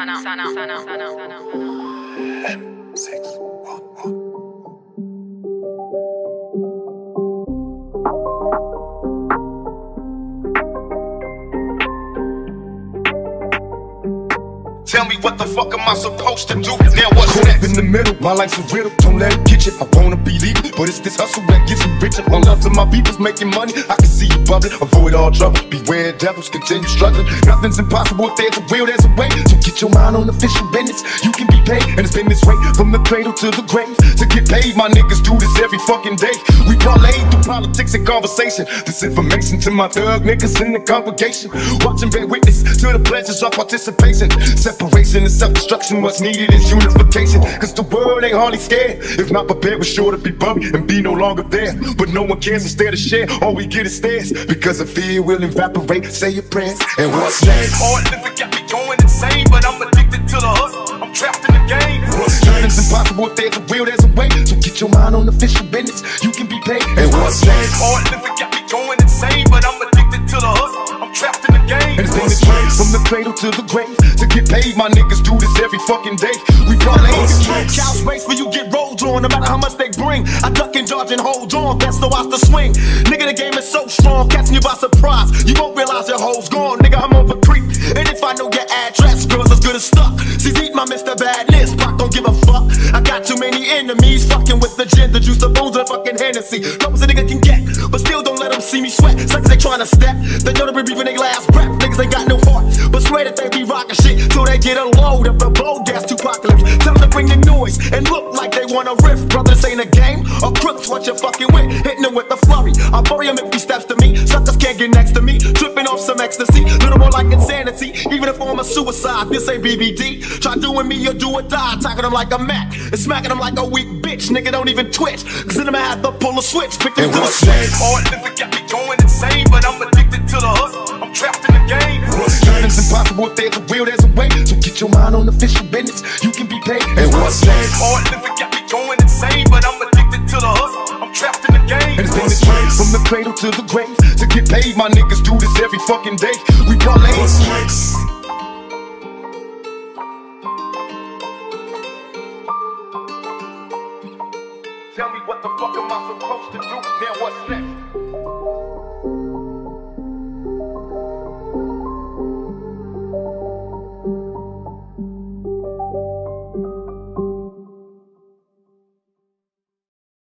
sana, sana, sana, sana, sana. Six, Tell me what the fuck am I supposed to do? Now what's Caught up in the middle, my life's a riddle. Don't let it get you. I wanna be legal, but it's this hustle that gets me richer. My love to my people's making money. I can see you bubbling. Avoid all trouble. Beware devils, continue struggling. Nothing's impossible if there's a will, there's a way. So get your mind on official business. You can be paid, and it's been this way from the cradle to the grave. To get paid, my niggas do this every fucking day. We parlay through politics and conversation. This information to my thug niggas in the congregation. Watching bear witness to the pleasures of participation. Separation and self-destruction. What's needed is unification. Cause the world ain't hardly scared. If not prepared, we're sure to be buried and be no longer there. But no one cares instead of share. All we get is stares. Because of fear will evaporate. Say your prayers. And what's next? Hard living got me going insane, but I'm addicted to the hustle. I'm trapped in the game. What's It's impossible if there's a will, there's a way. So get your mind on official business. You can be paid. And what's next? Hard living got me going insane, but I'm addicted to the hustle. I'm trapped in the game. And it's been this way from the cradle to the grave. To get paid, my niggas do this every fucking day. We parlay Cow space where you get rolled on, no matter how much they bring. I duck and dodge and hold on, that's the watch the swing. Nigga, the game is so strong, catching you by surprise. You won't realize your hoes address, girls as good as stuck. She's eat my Mr. Badness, Pac don't give a fuck. I got too many enemies, fucking with the gin, the juice, the bones, and fucking Hennessy. Lowest a nigga can get, but still don't let them see me sweat. Suckers they tryna step, they know they be breathing their last breath. Niggas ain't got no heart, but swear that they be rocking shit till they get a load of the blow gas to apocalypse. Tell them to bring the noise and look like they wanna riff. Brother, this ain't a game or crooks, what you fucking with. Hitting them with the flurry. I'll bury him if he steps to me. Suckers can't get next to me. Tripping insanity. Even if I'm a suicide, this ain't BBD. Try doing me or do or die. Attacking them like a Mac and smacking them like a weak bitch. Nigga don't even twitch. Cause then I'ma have to pull a switch. Pick them to the switch. Hard living got me going insane, but I'm addicted to the hustle. I'm trapped in the game. It's impossible if there's a will, there's a way. So get your mind on official business. You can be paid. And what's next? Hard living cradle to the grave. To get paid, my niggas do this every fucking day. We parlay. Tell me what the fuck am I supposed to do? Now